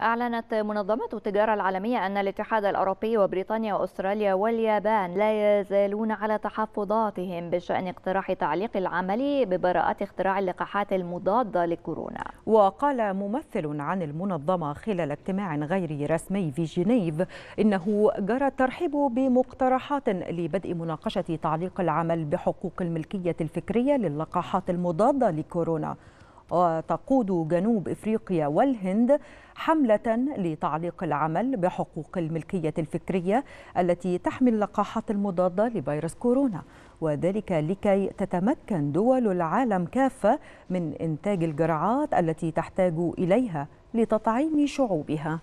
أعلنت منظمة التجارة العالمية أن الاتحاد الأوروبي وبريطانيا وأستراليا واليابان لا يزالون على تحفظاتهم بشأن اقتراح تعليق العمل ببراءة اختراع اللقاحات المضادة لكورونا وقال ممثل عن المنظمة خلال اجتماع غير رسمي في جنيف إنه جرى الترحيب بمقترحات لبدء مناقشة تعليق العمل بحقوق الملكية الفكرية للقاحات المضادة لكورونا. وتقود جنوب إفريقيا والهند حملة لتعليق العمل بحقوق الملكية الفكرية التي تحمي اللقاحات المضادة لفيروس كورونا. وذلك لكي تتمكن دول العالم كافة من إنتاج الجرعات التي تحتاج إليها لتطعيم شعوبها.